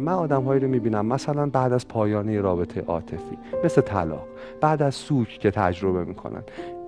من آدم هایی رو می‌بینم. مثلا بعد از پایان رابطه عاطفی مثل طلاق بعد از سوک که تجربه می‌کنن.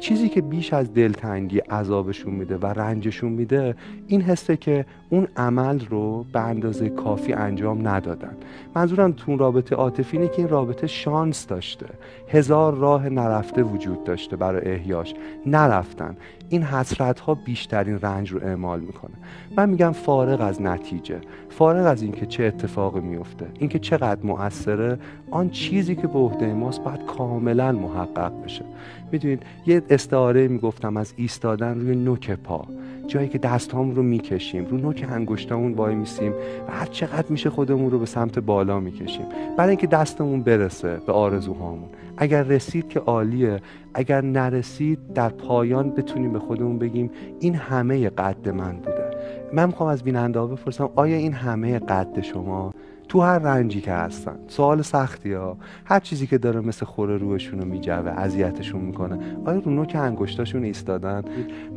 چیزی که بیش از دلتنگی عذابشون میده و رنجشون میده این حسه که اون عمل رو به اندازه کافی انجام ندادن. منظورم تو رابطه عاطفی اینه که این رابطه شانس داشته. هزار راه نرفته وجود داشته برای احیاش. نرفتن. این حسرت ها بیشترین رنج رو اعمال می‌کنه. من میگم فارغ از نتیجه. فارغ از اینکه چه اتفاقی میفته اینکه چقدر مؤثره. آن چیزی که به عهده ماست باید کاملا محقق بشه. می‌دونید یه استعاره می‌گفتم از ایستادن روی نوک پا. جایی که دستهام رو می‌کشیم رو نوک انگشتامون وای میسیم و هر چقدر میشه خودمون رو به سمت بالا می‌کشیم. برای اینکه دستمون برسه به آرزوهامون. اگر رسید که عالیه اگر نرسید در پایان بتونیم به خودمون بگیم این همه قد من بوده. من می‌خوام از بیننده ها بپرسم آیا این همه قد شما تو هر رنجی که هستن. سوال سختی ها. هر چیزی که داره مثل خوره روشون رو میجوه اذیتشون می‌کنه. آیا رو نوک انگشتاشون ایستادن؟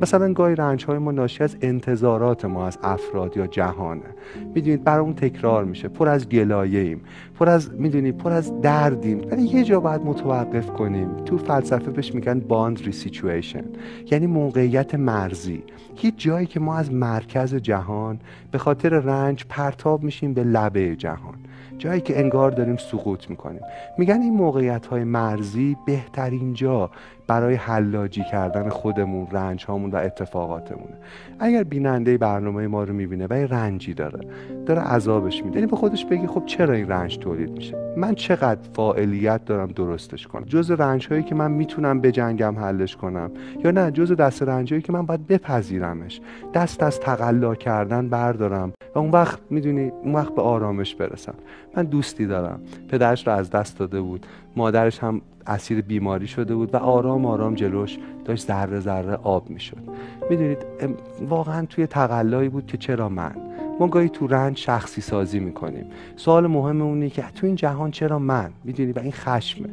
مثلا گاهی رنج های ما ناشی از انتظارات ما از افراد یا جهانه. می‌دونید برامون تکرار میشه. پر از گلایه ایم پر از می‌دونید پر از دردیم. ولی یه جا باید متوقف کنیم. تو فلسفه بهش میگن باندری سیچویشن یعنی موقعیت مرزی. هیچ جایی که ما از مرکز جهان به خاطر رنج پرتاب میشیم به لبه جهان. جایی که انگار داریم سقوط می‌کنیم. میگن این موقعیت های مرزی بهترین جا برای حلاجی کردن خودمون رنج هامون و اتفاقاتمونه. اگر بیننده برنامه ما رو می‌بینه و یه رنجی داره داره عذابش میده. یعنی به خودش بگی خب چرا این رنج تولید میشه؟ من چقدر فاعلیت دارم درستش کنم؟ جز رنج هایی که من می‌تونم بجنگم حلش کنم؟ یا نه جز دست رنج هایی که من باید بپذیرمش. دست از تقلا کردن بردارم. و اون وقت می‌دونی اون وقت به آرامش برسم. من دوستی دارم. پدرش رو از دست داده بود. مادرش هم اسیر بیماری شده بود و آرام آرام جلوش داشت ذره ذره آب می‌شد. می‌دونید واقعا توی تقلایی بود که چرا من؟ ما گاهی تو رنج شخصی سازی می‌کنیم. سوال مهم اونه که تو این جهان چرا من؟ می‌دونی؟ و این خشمه.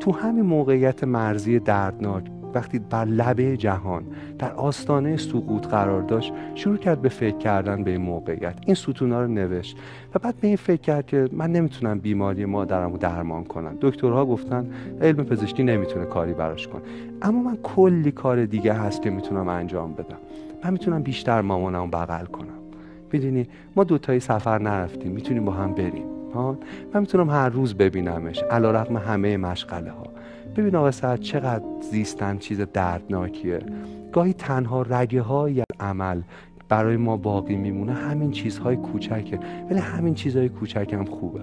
تو همین موقعیت مرزی دردناک وقتی بر لبه جهان در آستانه سقوط قرار داشت شروع کرد به فکر کردن به این موقعیت. این ستونا رو نوشت و بعد به این فکر کرد که من نمی‌تونم بیماری مادرم رو درمان کنم. دکترها گفتن علم پزشکی نمی‌تونه کاری براش کنه. اما من کلی کار دیگه هست که می‌تونم انجام بدم. من می‌تونم بیشتر مامانم بغل کنم. می‌دونی؟ ما دوتایی سفر نرفتیم. می‌تونیم با هم بریم. ها؟ من می‌تونم هر روز ببینمش. علا رقم همه مشغله ها ببین آقا سعد چقدر زیستن چیز دردناکیه. گاهی تنها رگه های عمل برای ما باقی میمونه همین چیزهای کوچکه. ولی همین چیزهای کوچک هم خوبه.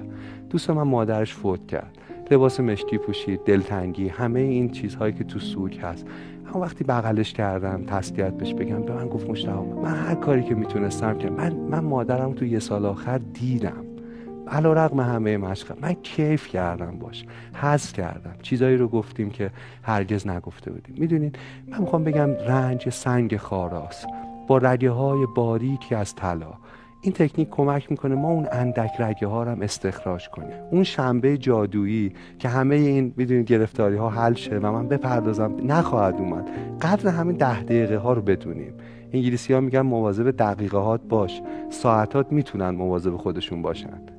دوست من مادرش فوت کرد. لباس مشکی پوشید دلتنگی همه این چیزهایی که تو سوک هست. اما وقتی بغلش کردم تسلیت بهش بگم به من گفت مشتاق من هر کاری که می‌تونستم که من من مادرم تو یه سال آخر دیدم. علا رقم همه مشقه من کیف کردم باش حز کردم. چیزایی رو گفتیم که هرگز نگفته بودیم. می‌دونید من می‌خوام بگم رنج سنگ خاراست. با رگه های باریکی از طلا. این تکنیک کمک می‌کنه ما اون اندک رگه ها رو هم استخراج کنیم. اون شنبه جادویی که همه این می‌دونید گرفتاری ها حل شه و من بپردازم نخواهد اومد. قدر همین ده دقیقه ها رو بدونیم. انگلیسی ها میگن مواظب دقیقه هات باش. ساعتات می‌تونن مواظب خودشون باشند